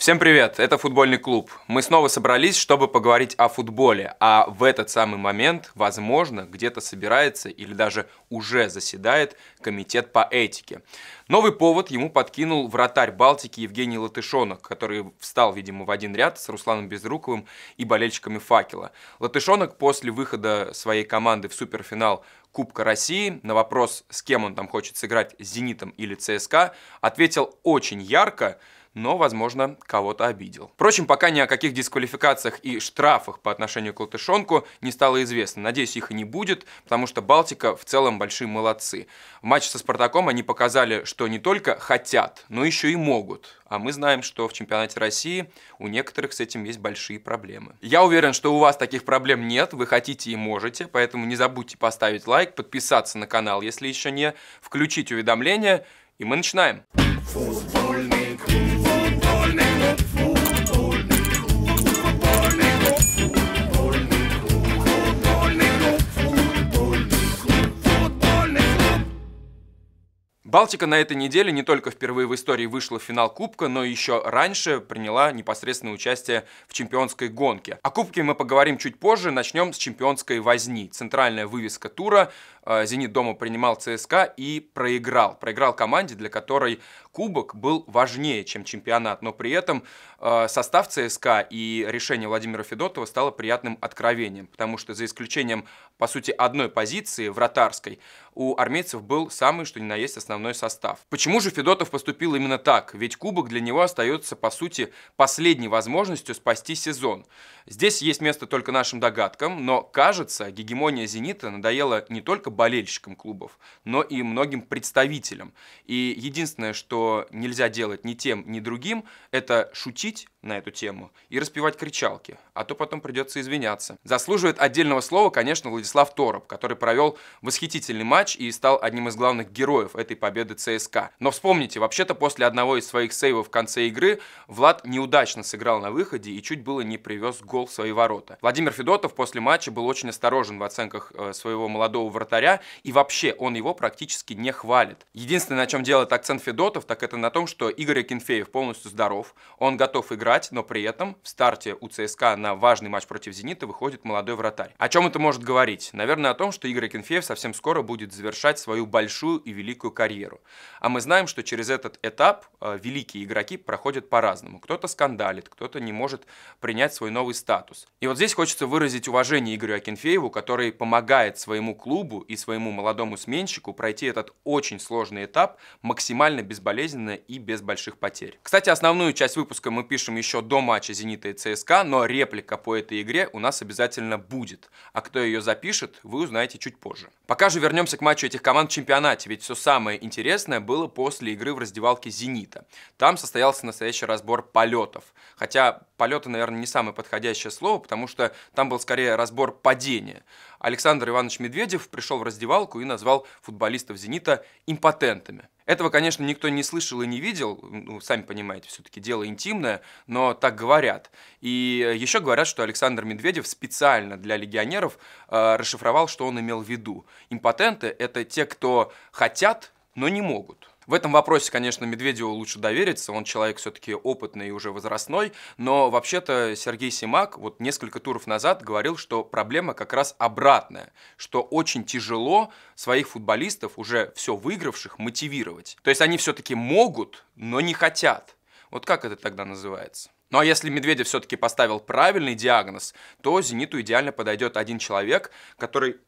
Всем привет, это футбольный клуб. Мы снова собрались, чтобы поговорить о футболе, а в этот самый момент, возможно, где-то собирается или даже уже заседает комитет по этике. Новый повод ему подкинул вратарь Балтики Евгений Латышонок, который встал, видимо, в один ряд с Русланом Безруковым и болельщиками «Факела». Латышонок после выхода своей команды в суперфинал Кубка России на вопрос, с кем он там хочет сыграть, с «Зенитом» или «ЦСКА», ответил очень ярко – но, возможно, кого-то обидел. Впрочем, пока ни о каких дисквалификациях и штрафах по отношению к Латышонку не стало известно. Надеюсь, их и не будет, потому что Балтика в целом большие молодцы. В матче со Спартаком они показали, что не только хотят, но еще и могут. А мы знаем, что в чемпионате России у некоторых с этим есть большие проблемы. Я уверен, что у вас таких проблем нет, вы хотите и можете, поэтому не забудьте поставить лайк, подписаться на канал, если еще не, включить уведомления, и мы начинаем. Футбольный Балтика на этой неделе не только впервые в истории вышла в финал Кубка, но еще раньше приняла непосредственное участие в чемпионской гонке. О Кубке мы поговорим чуть позже, начнем с чемпионской возни. Центральная вывеска тура «Зенит» дома принимал ЦСКА и проиграл. Проиграл команде, для которой кубок был важнее, чем чемпионат, но при этом э, состав ЦСКА и решение Владимира Федотова стало приятным откровением, потому что за исключением, по сути, одной позиции, вратарской, у армейцев был самый, что ни на есть, основной состав. Почему же Федотов поступил именно так? Ведь кубок для него остается, по сути, последней возможностью спасти сезон. Здесь есть место только нашим догадкам, но, кажется, гегемония «Зенита» надоела не только болельщикам клубов, но и многим представителям. И единственное, что нельзя делать ни тем, ни другим, это шутить на эту тему и распевать кричалки, а то потом придется извиняться. Заслуживает отдельного слова, конечно, Владислав Тороп, который провел восхитительный матч и стал одним из главных героев этой победы ЦСКА. Но вспомните, вообще-то после одного из своих сейвов в конце игры Влад неудачно сыграл на выходе и чуть было не привез гол в свои ворота. Владимир Федотов после матча был очень осторожен в оценках э, своего молодого вратаря и вообще он его практически не хвалит. Единственное, на чем делает акцент Федотов, так это на том, что Игорь Акинфеев полностью здоров, он готов играть, но при этом в старте у ЦСКА на важный матч против «Зенита» выходит молодой вратарь. О чем это может говорить? Наверное, о том, что Игорь Акинфеев совсем скоро будет завершать свою большую и великую карьеру. А мы знаем, что через этот этап э, великие игроки проходят по-разному. Кто-то скандалит, кто-то не может принять свой новый статус. И вот здесь хочется выразить уважение Игорю Акинфееву, который помогает своему клубу и своему молодому сменщику пройти этот очень сложный этап максимально безболезненно и без больших потерь. Кстати, основную часть выпуска мы пишем еще до матча «Зенита» и ЦСКА, но реплика по этой игре у нас обязательно будет. А кто ее запишет, вы узнаете чуть позже. Пока же вернемся к матчу этих команд в чемпионате, ведь все самое интересное было после игры в раздевалке «Зенита». Там состоялся настоящий разбор полетов. Хотя полеты, наверное, не самое подходящее слово, потому что там был скорее разбор падения. Александр Иванович Медведев пришел в раздевалку и назвал футболистов «Зенита» импотентами. Этого, конечно, никто не слышал и не видел, ну, сами понимаете, все-таки дело интимное, но так говорят. И еще говорят, что Александр Медведев специально для легионеров э, расшифровал, что он имел в виду. Импотенты – это те, кто хотят, но не могут. В этом вопросе, конечно, Медведеву лучше довериться, он человек все-таки опытный и уже возрастной, но вообще-то Сергей Симак вот несколько туров назад говорил, что проблема как раз обратная, что очень тяжело своих футболистов, уже все выигравших, мотивировать. То есть они все-таки могут, но не хотят. Вот как это тогда называется? Ну а если Медведев все-таки поставил правильный диагноз, то «Зениту» идеально подойдет один человек, который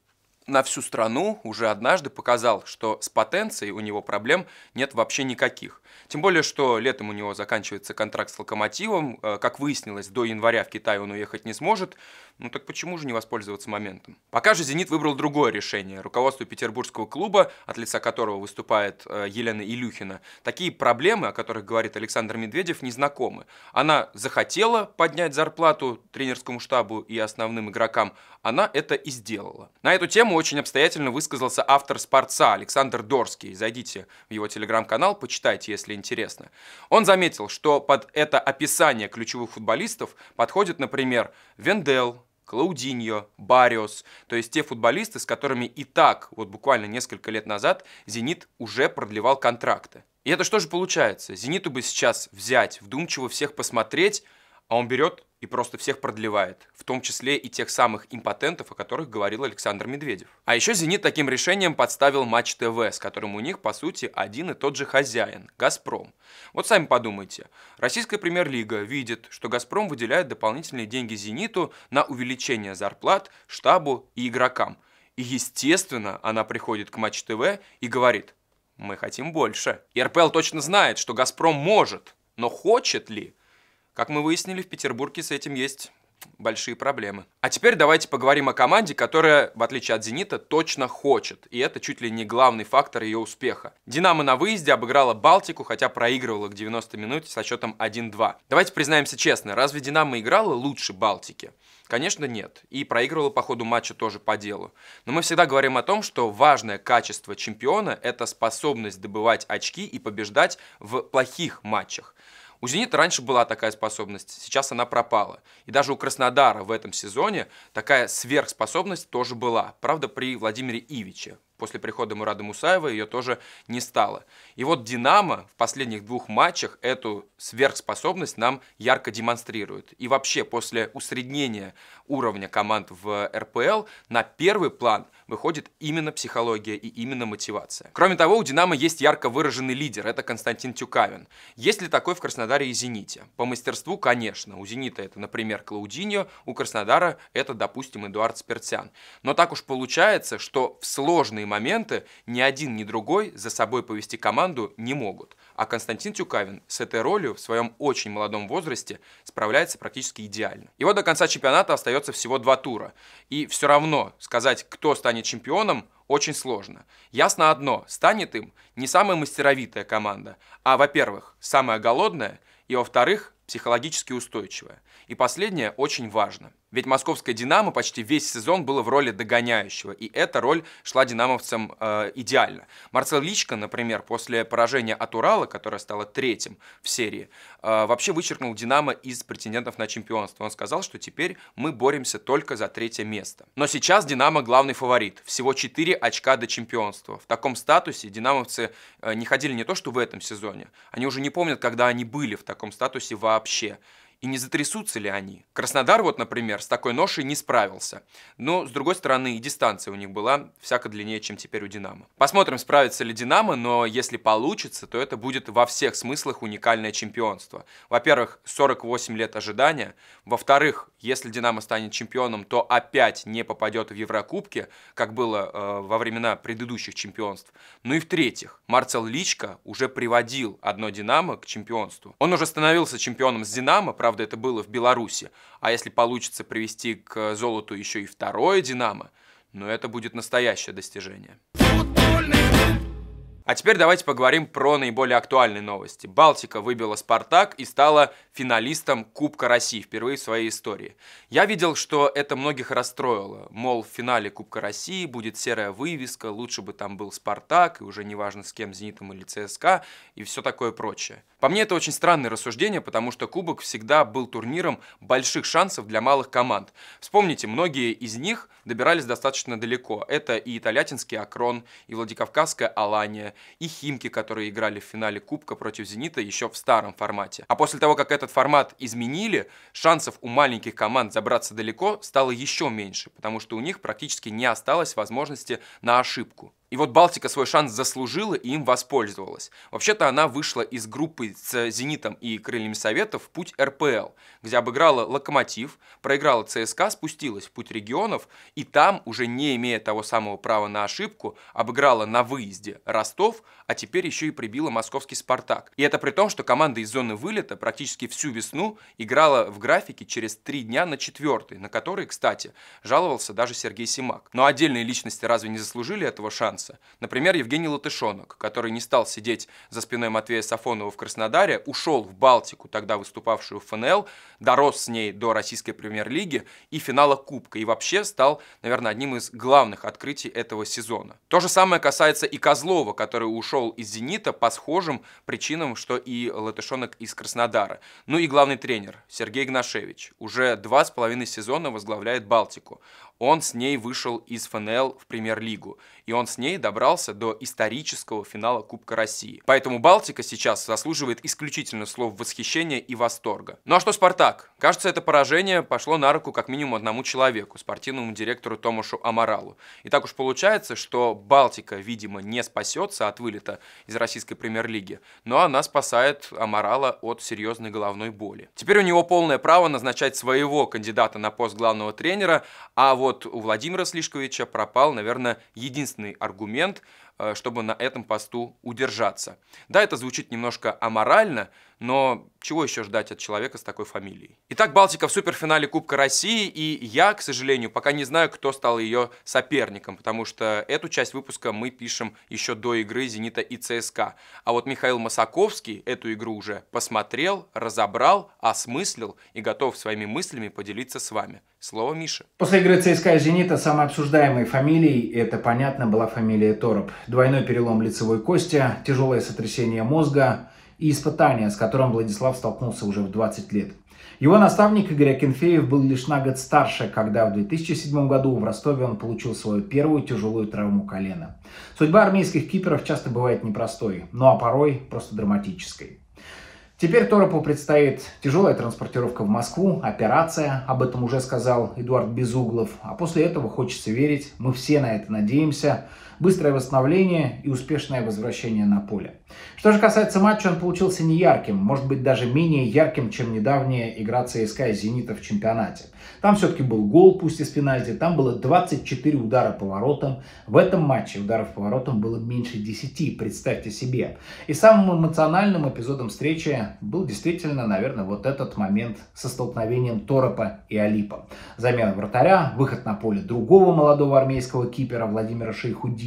на всю страну уже однажды показал, что с потенцией у него проблем нет вообще никаких. Тем более, что летом у него заканчивается контракт с «Локомотивом». Э, как выяснилось, до января в Китай он уехать не сможет. Ну так почему же не воспользоваться моментом? Пока же «Зенит» выбрал другое решение. Руководство петербургского клуба, от лица которого выступает э, Елена Илюхина, такие проблемы, о которых говорит Александр Медведев, не знакомы. Она захотела поднять зарплату тренерскому штабу и основным игрокам, она это и сделала. На эту тему очень обстоятельно высказался автор «Спорца» Александр Дорский. Зайдите в его телеграм-канал, почитайте, если интересно. Он заметил, что под это описание ключевых футболистов подходит, например, Вендел, Клаудиньо, Бариос, то есть те футболисты, с которыми и так, вот буквально несколько лет назад, «Зенит» уже продлевал контракты. И это что же получается? «Зениту» бы сейчас взять, вдумчиво всех посмотреть, а он берет и просто всех продлевает, в том числе и тех самых импотентов, о которых говорил Александр Медведев. А еще «Зенит» таким решением подставил Матч ТВ, с которым у них, по сути, один и тот же хозяин – «Газпром». Вот сами подумайте. Российская премьер-лига видит, что «Газпром» выделяет дополнительные деньги «Зениту» на увеличение зарплат штабу и игрокам. И, естественно, она приходит к Матч ТВ и говорит – мы хотим больше. И РПЛ точно знает, что «Газпром» может, но хочет ли – как мы выяснили, в Петербурге с этим есть большие проблемы. А теперь давайте поговорим о команде, которая, в отличие от «Зенита», точно хочет. И это чуть ли не главный фактор ее успеха. «Динамо» на выезде обыграла «Балтику», хотя проигрывала к 90 минуте со счетом 1-2. Давайте признаемся честно, разве «Динамо» играла лучше «Балтики»? Конечно, нет. И проигрывала по ходу матча тоже по делу. Но мы всегда говорим о том, что важное качество чемпиона – это способность добывать очки и побеждать в плохих матчах. У «Зенита» раньше была такая способность, сейчас она пропала. И даже у Краснодара в этом сезоне такая сверхспособность тоже была. Правда, при Владимире Ивиче. После прихода Мурада Мусаева ее тоже не стало. И вот «Динамо» в последних двух матчах эту сверхспособность нам ярко демонстрирует. И вообще после усреднения уровня команд в РПЛ на первый план выходит именно психология и именно мотивация. Кроме того, у «Динамо» есть ярко выраженный лидер, это Константин Тюкавин. Есть ли такой в Краснодаре и «Зените»? По мастерству, конечно. У «Зенита» это, например, Клаудиньо, у Краснодара это, допустим, Эдуард Спиртян. Но так уж получается, что в сложные моменты ни один, ни другой за собой повести команду не могут. А Константин Тюкавин с этой ролью в своем очень молодом возрасте справляется практически идеально. И вот до конца чемпионата остается всего два тура. И все равно сказать, кто станет чемпионом, очень сложно. Ясно одно, станет им не самая мастеровитая команда, а, во-первых, самая голодная, и, во-вторых, психологически устойчивая. И последнее очень важно – ведь московская «Динамо» почти весь сезон было в роли догоняющего, и эта роль шла динамовцам э, идеально. Марцел Личко, например, после поражения от Урала, которое стало третьим в серии, э, вообще вычеркнул «Динамо» из претендентов на чемпионство. Он сказал, что теперь мы боремся только за третье место. Но сейчас «Динамо» главный фаворит. Всего 4 очка до чемпионства. В таком статусе динамовцы э, не ходили не то что в этом сезоне, они уже не помнят, когда они были в таком статусе вообще и не затрясутся ли они. Краснодар вот, например, с такой ношей не справился. Но, с другой стороны, и дистанция у них была всяко длиннее, чем теперь у «Динамо». Посмотрим, справится ли «Динамо», но если получится, то это будет во всех смыслах уникальное чемпионство. Во-первых, 48 лет ожидания. Во-вторых, если «Динамо» станет чемпионом, то опять не попадет в Еврокубки, как было э, во времена предыдущих чемпионств. Ну и в-третьих, Марцел Личко уже приводил одно «Динамо» к чемпионству. Он уже становился чемпионом с «Динамо», правда, это было в Беларуси. А если получится привести к золоту еще и второе «Динамо», ну это будет настоящее достижение. А теперь давайте поговорим про наиболее актуальные новости. Балтика выбила «Спартак» и стала финалистом Кубка России впервые в своей истории. Я видел, что это многих расстроило. Мол, в финале Кубка России будет серая вывеска, лучше бы там был «Спартак», и уже неважно с кем, «Зенитом» или «ЦСКА», и все такое прочее. По мне это очень странное рассуждение, потому что Кубок всегда был турниром больших шансов для малых команд. Вспомните, многие из них добирались достаточно далеко. Это и Италятинский Акрон, и Владикавказская Алания, и Химки, которые играли в финале Кубка против Зенита еще в старом формате. А после того, как этот формат изменили, шансов у маленьких команд забраться далеко стало еще меньше, потому что у них практически не осталось возможности на ошибку. И вот Балтика свой шанс заслужила и им воспользовалась. Вообще-то она вышла из группы с «Зенитом» и «Крыльями Советов» в путь РПЛ, где обыграла «Локомотив», проиграла ЦСКА, спустилась в путь регионов, и там, уже не имея того самого права на ошибку, обыграла на выезде Ростов, а теперь еще и прибила московский «Спартак». И это при том, что команда из зоны вылета практически всю весну играла в графике через три дня на четвертый, на который, кстати, жаловался даже Сергей Симак. Но отдельные личности разве не заслужили этого шанса? Нюансы. Например, Евгений Латышонок, который не стал сидеть за спиной Матвея Сафонова в Краснодаре, ушел в Балтику, тогда выступавшую в ФНЛ, дорос с ней до российской премьер-лиги и финала Кубка, и вообще стал, наверное, одним из главных открытий этого сезона. То же самое касается и Козлова, который ушел из «Зенита» по схожим причинам, что и Латышонок из Краснодара. Ну и главный тренер Сергей Гнашевич. Уже два с половиной сезона возглавляет Балтику. Он с ней вышел из ФНЛ в премьер-лигу, и он с ней добрался до исторического финала Кубка России. Поэтому Балтика сейчас заслуживает исключительно слов восхищения и восторга. Ну а что Спартак? Кажется, это поражение пошло на руку как минимум одному человеку, спортивному директору Томашу Амаралу. И так уж получается, что Балтика, видимо, не спасется от вылета из российской премьер-лиги, но она спасает Амарала от серьезной головной боли. Теперь у него полное право назначать своего кандидата на пост главного тренера, а вот у Владимира Слишковича пропал, наверное, единственный аргумент, чтобы на этом посту удержаться. Да, это звучит немножко аморально, но чего еще ждать от человека с такой фамилией? Итак, Балтика в суперфинале Кубка России, и я, к сожалению, пока не знаю, кто стал ее соперником, потому что эту часть выпуска мы пишем еще до игры «Зенита» и ЦСКА. А вот Михаил Масаковский эту игру уже посмотрел, разобрал, осмыслил и готов своими мыслями поделиться с вами. Слово Мише. После игры ЦСКА и «Зенита» самой обсуждаемой фамилией, это понятно, была фамилия Тороп. Двойной перелом лицевой кости, тяжелое сотрясение мозга – и испытания, с которым Владислав столкнулся уже в 20 лет. Его наставник Игорь Акинфеев был лишь на год старше, когда в 2007 году в Ростове он получил свою первую тяжелую травму колена. Судьба армейских киперов часто бывает непростой, ну а порой просто драматической. Теперь Торопу предстоит тяжелая транспортировка в Москву, операция, об этом уже сказал Эдуард Безуглов. А после этого хочется верить, мы все на это надеемся, быстрое восстановление и успешное возвращение на поле. Что же касается матча, он получился неярким, может быть даже менее ярким, чем недавняя игра ЦСКА и Зенита в чемпионате. Там все-таки был гол, пусть из пенальти, там было 24 удара по воротам. В этом матче ударов по воротам было меньше 10, представьте себе. И самым эмоциональным эпизодом встречи был действительно, наверное, вот этот момент со столкновением Торопа и Алипа. Замена вратаря, выход на поле другого молодого армейского кипера Владимира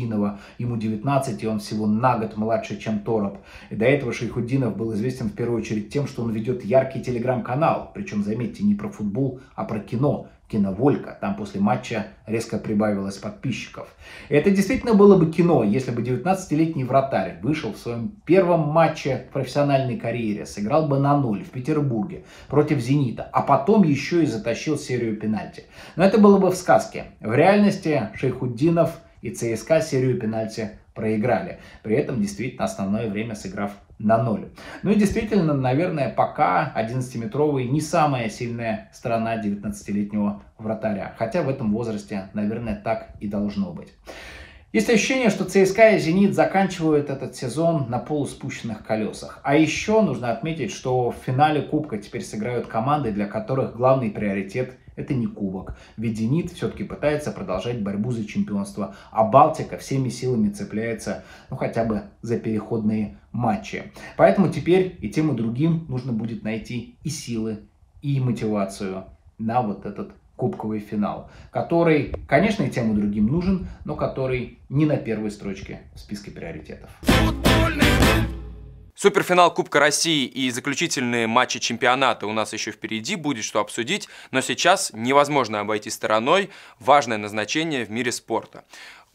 Шейхудинова. Ему 19, и он всего на год младше, чем Тороп. И до этого Шейхудинов был известен в первую очередь тем, что он ведет яркий телеграм-канал. Причем, заметьте, не про футбол, а про кино. Киноволька. Там после матча резко прибавилось подписчиков. Это действительно было бы кино, если бы 19-летний вратарь вышел в своем первом матче в профессиональной карьере, сыграл бы на ноль в Петербурге против «Зенита», а потом еще и затащил серию пенальти. Но это было бы в сказке. В реальности Шейхуддинов и ЦСКА серию пенальти проиграли. При этом действительно основное время сыграв на ноль. Ну и действительно, наверное, пока 11-метровый не самая сильная сторона 19-летнего вратаря. Хотя в этом возрасте, наверное, так и должно быть. Есть ощущение, что ЦСКА и «Зенит» заканчивают этот сезон на полуспущенных колесах. А еще нужно отметить, что в финале Кубка теперь сыграют команды, для которых главный приоритет – это не кубок. Ведь «Зенит» все-таки пытается продолжать борьбу за чемпионство, а «Балтика» всеми силами цепляется, ну, хотя бы за переходные матчи. Поэтому теперь и тем, и другим нужно будет найти и силы, и мотивацию на вот этот кубковый финал, который, конечно, и тем и другим нужен, но который не на первой строчке в списке приоритетов. Суперфинал Кубка России и заключительные матчи чемпионата у нас еще впереди, будет что обсудить, но сейчас невозможно обойти стороной важное назначение в мире спорта.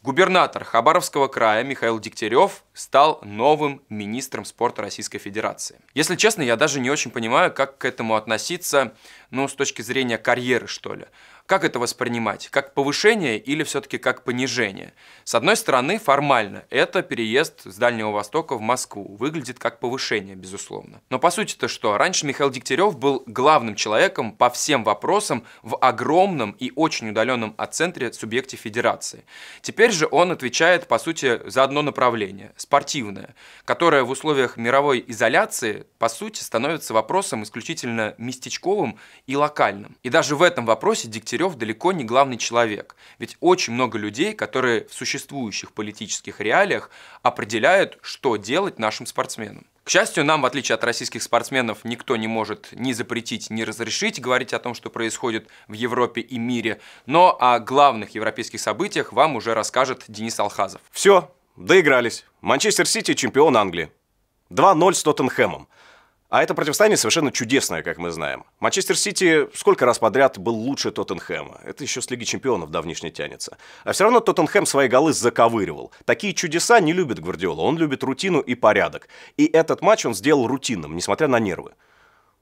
Губернатор Хабаровского края Михаил Дегтярев стал новым министром спорта Российской Федерации. Если честно, я даже не очень понимаю, как к этому относиться, ну, с точки зрения карьеры, что ли. Как это воспринимать? Как повышение или все-таки как понижение? С одной стороны, формально, это переезд с Дальнего Востока в Москву. Выглядит как повышение, безусловно. Но по сути-то что? Раньше Михаил Дегтярев был главным человеком по всем вопросам в огромном и очень удаленном от центре субъекте федерации. Теперь же он отвечает, по сути, за одно направление – спортивное, которое в условиях мировой изоляции, по сути, становится вопросом исключительно местечковым и локальным. И даже в этом вопросе Дегтярев Дегтярев далеко не главный человек. Ведь очень много людей, которые в существующих политических реалиях определяют, что делать нашим спортсменам. К счастью, нам, в отличие от российских спортсменов, никто не может ни запретить, ни разрешить говорить о том, что происходит в Европе и мире. Но о главных европейских событиях вам уже расскажет Денис Алхазов. Все, доигрались. Манчестер Сити чемпион Англии. 2-0 с Тоттенхэмом. А это противостояние совершенно чудесное, как мы знаем. Манчестер Сити сколько раз подряд был лучше Тоттенхэма. Это еще с Лиги Чемпионов давнишний тянется. А все равно Тоттенхэм свои голы заковыривал. Такие чудеса не любит Гвардиола. Он любит рутину и порядок. И этот матч он сделал рутинным, несмотря на нервы.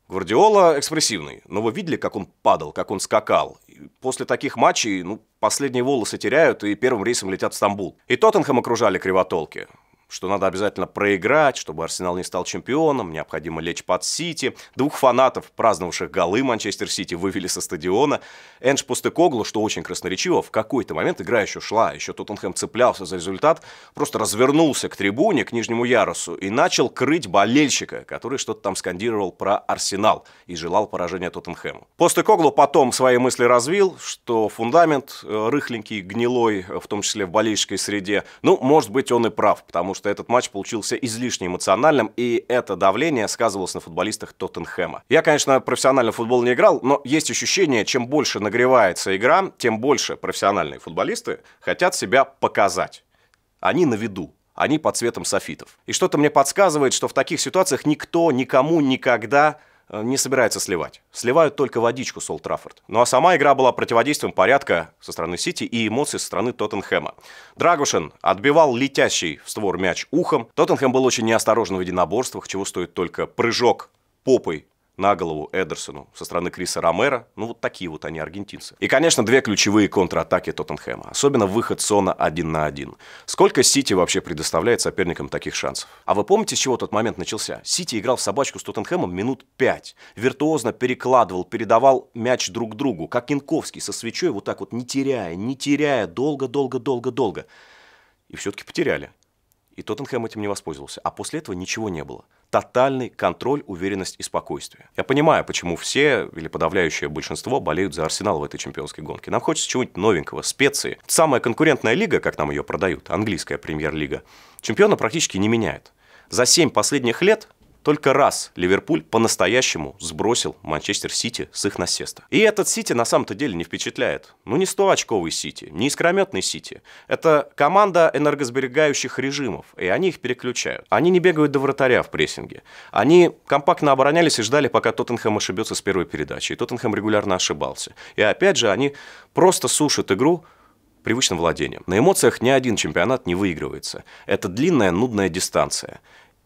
Гвардиола экспрессивный, но вы видели, как он падал, как он скакал. После таких матчей, ну, последние волосы теряют и первым рейсом летят в Стамбул. И Тоттенхэм окружали кривотолки что надо обязательно проиграть, чтобы Арсенал не стал чемпионом, необходимо лечь под Сити. Двух фанатов, праздновавших голы Манчестер Сити, вывели со стадиона. Эндж Пустекоглу, что очень красноречиво, в какой-то момент игра еще шла, еще Тоттенхэм цеплялся за результат, просто развернулся к трибуне, к нижнему ярусу и начал крыть болельщика, который что-то там скандировал про Арсенал и желал поражения Тоттенхэму. Постекоглу потом свои мысли развил, что фундамент э, рыхленький, гнилой, в том числе в болельщической среде, ну, может быть, он и прав, потому что что этот матч получился излишне эмоциональным, и это давление сказывалось на футболистах Тоттенхэма. Я, конечно, профессионально в футбол не играл, но есть ощущение, чем больше нагревается игра, тем больше профессиональные футболисты хотят себя показать. Они на виду они под цветом софитов. И что-то мне подсказывает, что в таких ситуациях никто никому никогда не собирается сливать. Сливают только водичку с Олд Траффорд. Ну а сама игра была противодействием порядка со стороны Сити и эмоций со стороны Тоттенхэма. Драгушин отбивал летящий в створ мяч ухом. Тоттенхэм был очень неосторожен в единоборствах, чего стоит только прыжок попой на голову Эдерсону со стороны Криса Ромера. Ну, вот такие вот они, аргентинцы. И, конечно, две ключевые контратаки Тоттенхэма. Особенно выход Сона один на один. Сколько Сити вообще предоставляет соперникам таких шансов? А вы помните, с чего тот момент начался? Сити играл в собачку с Тоттенхэмом минут пять. Виртуозно перекладывал, передавал мяч друг другу. Как Инковский со свечой, вот так вот не теряя, не теряя, долго-долго-долго-долго. И все-таки потеряли. И Тоттенхэм этим не воспользовался. А после этого ничего не было. Тотальный контроль, уверенность и спокойствие. Я понимаю, почему все или подавляющее большинство болеют за Арсенал в этой чемпионской гонке. Нам хочется чего-нибудь новенького, специи. Самая конкурентная лига, как нам ее продают, английская премьер-лига, чемпиона практически не меняет. За семь последних лет только раз Ливерпуль по-настоящему сбросил Манчестер Сити с их насеста. И этот Сити на самом-то деле не впечатляет. Ну не 100-очковый Сити, не искрометный Сити. Это команда энергосберегающих режимов, и они их переключают. Они не бегают до вратаря в прессинге. Они компактно оборонялись и ждали, пока Тоттенхэм ошибется с первой передачи. И Тоттенхэм регулярно ошибался. И опять же, они просто сушат игру, привычным владением. На эмоциях ни один чемпионат не выигрывается. Это длинная, нудная дистанция.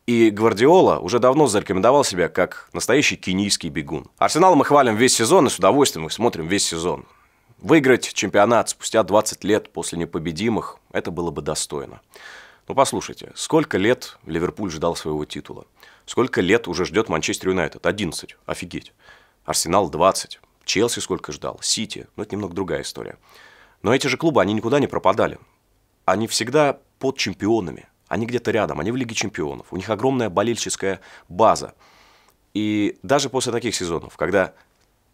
И Гвардиола уже давно зарекомендовал себя как настоящий кенийский бегун. Арсенал мы хвалим весь сезон и с удовольствием их смотрим весь сезон. Выиграть чемпионат спустя 20 лет после непобедимых – это было бы достойно. Ну, послушайте, сколько лет Ливерпуль ждал своего титула? Сколько лет уже ждет Манчестер Юнайтед? 11. Офигеть. Арсенал 20. Челси сколько ждал? Сити. Ну, это немного другая история. Но эти же клубы, они никуда не пропадали. Они всегда под чемпионами. Они где-то рядом, они в Лиге чемпионов. У них огромная болельческая база. И даже после таких сезонов, когда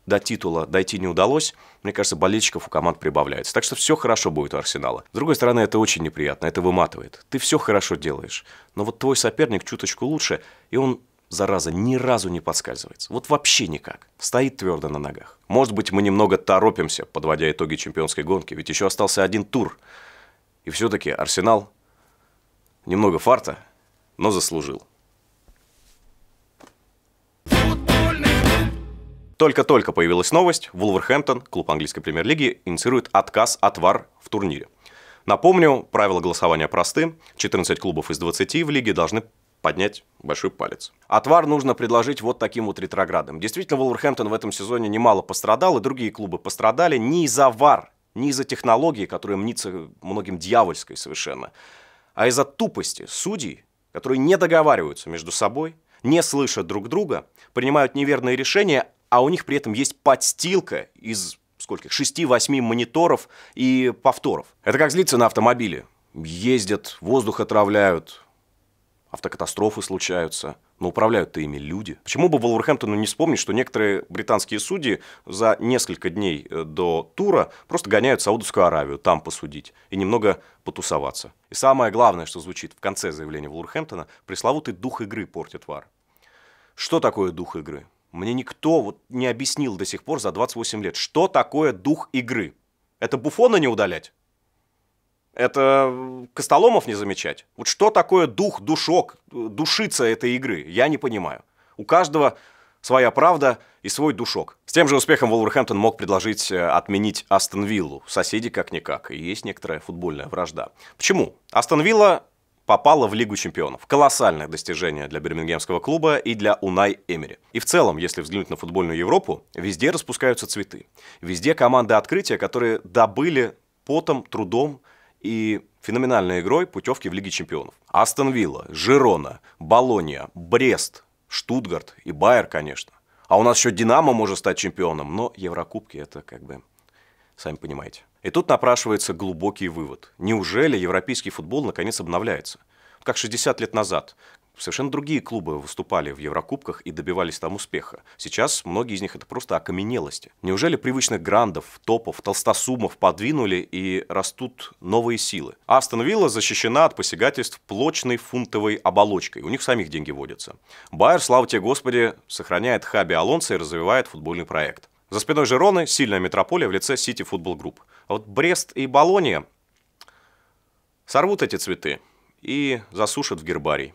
до титула дойти не удалось, мне кажется, болельщиков у команд прибавляется. Так что все хорошо будет у Арсенала. С другой стороны, это очень неприятно, это выматывает. Ты все хорошо делаешь, но вот твой соперник чуточку лучше, и он, зараза, ни разу не подскальзывается. Вот вообще никак. Стоит твердо на ногах. Может быть, мы немного торопимся, подводя итоги чемпионской гонки, ведь еще остался один тур. И все-таки Арсенал Немного фарта, но заслужил. Только-только появилась новость. Вулверхэмптон, клуб английской премьер-лиги, инициирует отказ от ВАР в турнире. Напомню, правила голосования просты. 14 клубов из 20 в лиге должны поднять большой палец. Отвар нужно предложить вот таким вот ретроградом. Действительно, Вулверхэмптон в этом сезоне немало пострадал, и другие клубы пострадали не из-за ВАР, не из-за технологии, которая мнится многим дьявольской совершенно, а из-за тупости судей, которые не договариваются между собой, не слышат друг друга, принимают неверные решения, а у них при этом есть подстилка из скольких? Шести-восьми мониторов и повторов. Это как злиться на автомобиле. Ездят, воздух отравляют, автокатастрофы случаются. Но управляют-то ими люди. Почему бы Волверхэмптону не вспомнить, что некоторые британские судьи за несколько дней э, до тура просто гоняют в Саудовскую Аравию, там посудить и немного потусоваться. И самое главное, что звучит в конце заявления Волверхэмптона, пресловутый дух игры портит вар. Что такое дух игры? Мне никто вот не объяснил до сих пор за 28 лет, что такое дух игры. Это буфона не удалять? Это Костоломов не замечать? Вот что такое дух, душок, душица этой игры? Я не понимаю. У каждого своя правда и свой душок. С тем же успехом Волверхэмптон мог предложить э, отменить Астон Виллу. Соседи как-никак, и есть некоторая футбольная вражда. Почему? Астон Вилла попала в Лигу чемпионов. Колоссальное достижение для бирмингемского клуба и для Унай Эмери. И в целом, если взглянуть на футбольную Европу, везде распускаются цветы. Везде команды открытия, которые добыли потом, трудом и феноменальной игрой путевки в Лиге чемпионов. Астон Вилла, Жирона, Болония, Брест, Штутгарт и Байер, конечно. А у нас еще Динамо может стать чемпионом, но Еврокубки это как бы, сами понимаете. И тут напрашивается глубокий вывод. Неужели европейский футбол наконец обновляется? Как 60 лет назад. Совершенно другие клубы выступали в Еврокубках и добивались там успеха. Сейчас многие из них это просто окаменелости. Неужели привычных грандов, топов, толстосумов подвинули и растут новые силы? Астон Вилла защищена от посягательств прочной фунтовой оболочкой. У них самих деньги водятся. Байер, слава тебе Господи, сохраняет Хаби Алонсо и развивает футбольный проект. За спиной Жероны сильная метрополия в лице City Football Group. А вот Брест и Болония сорвут эти цветы и засушат в гербарий.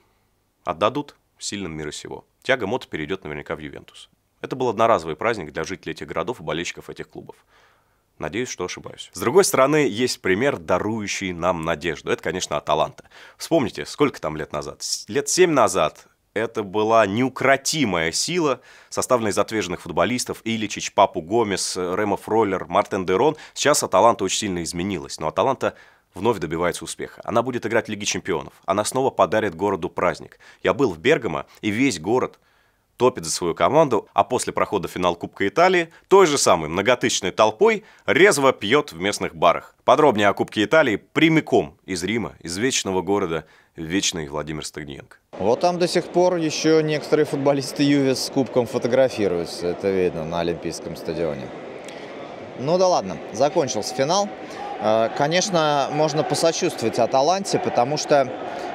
Отдадут сильным мира сего. Тяга Мота перейдет наверняка в Ювентус. Это был одноразовый праздник для жителей этих городов и болельщиков этих клубов. Надеюсь, что ошибаюсь. С другой стороны, есть пример, дарующий нам надежду. Это, конечно, Аталанта. Вспомните, сколько там лет назад? Лет семь назад это была неукротимая сила, составленная из отверженных футболистов Иличич, Папу Гомес, Ремо Фроллер, Мартен Дерон. Сейчас Аталанта очень сильно изменилась, но Аталанта вновь добивается успеха. Она будет играть в Лиге Чемпионов. Она снова подарит городу праздник. Я был в Бергамо, и весь город топит за свою команду, а после прохода финал Кубка Италии той же самой многотысячной толпой резво пьет в местных барах. Подробнее о Кубке Италии прямиком из Рима, из вечного города вечный Владимир Стагниенко. Вот там до сих пор еще некоторые футболисты Юве с кубком фотографируются. Это видно на Олимпийском стадионе. Ну да ладно, закончился финал. Э, конечно, можно посочувствовать Аталанте, потому что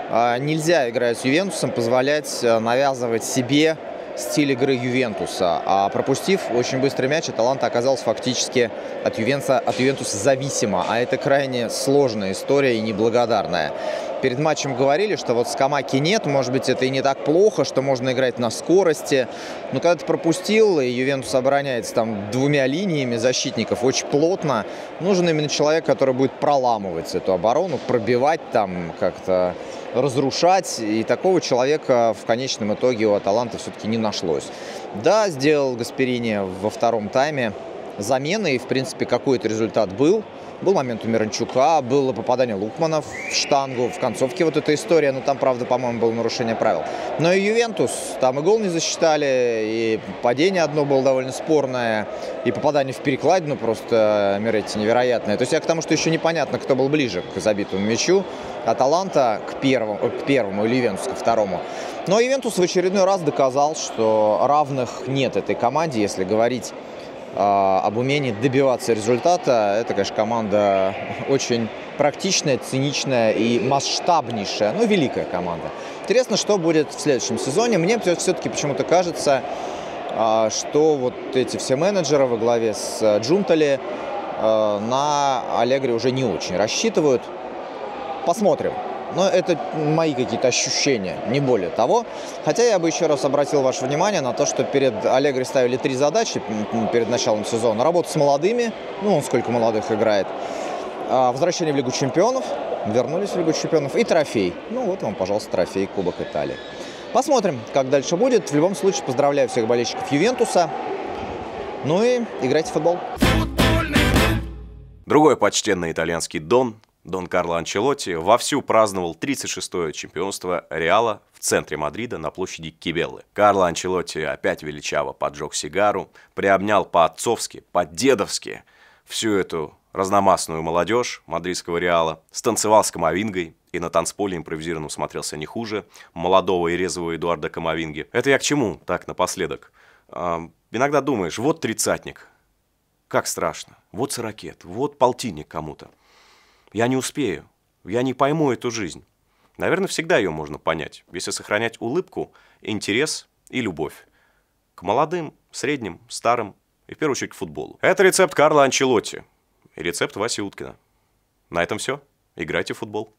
э, нельзя, играя с Ювентусом, позволять э, навязывать себе стиль игры Ювентуса. А пропустив очень быстрый мяч, Аталанта оказалась фактически от Ювентуса, от Ювентуса зависима. А это крайне сложная история и неблагодарная. Перед матчем говорили, что вот Скамаки нет, может быть, это и не так плохо, что можно играть на скорости. Но когда ты пропустил, и Ювентус обороняется там двумя линиями защитников очень плотно, нужен именно человек, который будет проламывать эту оборону, пробивать там как-то разрушать. И такого человека в конечном итоге у Аталанта все-таки не нашлось. Да, сделал Гасперини во втором тайме замены, и, в принципе, какой-то результат был. Был момент у Миранчука, было попадание Лукмана в штангу, в концовке вот эта история, но там, правда, по-моему, было нарушение правил. Но и Ювентус, там и гол не засчитали, и падение одно было довольно спорное, и попадание в перекладину просто Миретти невероятное. То есть я к тому, что еще непонятно, кто был ближе к забитому мячу. Аталанта к первому, к первому или Ювентус ко второму. Но Ювентус в очередной раз доказал, что равных нет этой команде, если говорить об умении добиваться результата. Это, конечно, команда очень практичная, циничная и масштабнейшая, ну, великая команда. Интересно, что будет в следующем сезоне. Мне все-таки почему-то кажется, а, что вот эти все менеджеры во главе с Джунтали а, на Аллегри уже не очень рассчитывают. Посмотрим. Но это мои какие-то ощущения, не более того. Хотя я бы еще раз обратил ваше внимание на то, что перед Аллегри ставили три задачи перед началом сезона. Работа с молодыми, ну он сколько молодых играет. А, возвращение в Лигу чемпионов, вернулись в Лигу чемпионов. И трофей. Ну вот вам, пожалуйста, трофей Кубок Италии. Посмотрим, как дальше будет. В любом случае, поздравляю всех болельщиков Ювентуса. Ну и играйте в футбол. Другой почтенный итальянский Дон Дон Карло Анчелотти вовсю праздновал 36-е чемпионство Реала в центре Мадрида на площади Кибеллы. Карло Анчелотти опять величаво поджег сигару, приобнял по-отцовски, по-дедовски всю эту разномастную молодежь мадридского Реала, станцевал с Камовингой и на танцполе импровизированном смотрелся не хуже молодого и резвого Эдуарда Камовинги. Это я к чему? Так, напоследок. А, иногда думаешь, вот тридцатник. Как страшно. Вот сорокет, вот полтинник кому-то. Я не успею, я не пойму эту жизнь. Наверное, всегда ее можно понять, если сохранять улыбку, интерес и любовь. К молодым, средним, старым и в первую очередь к футболу. Это рецепт Карла Анчелотти и рецепт Васи Уткина. На этом все. Играйте в футбол.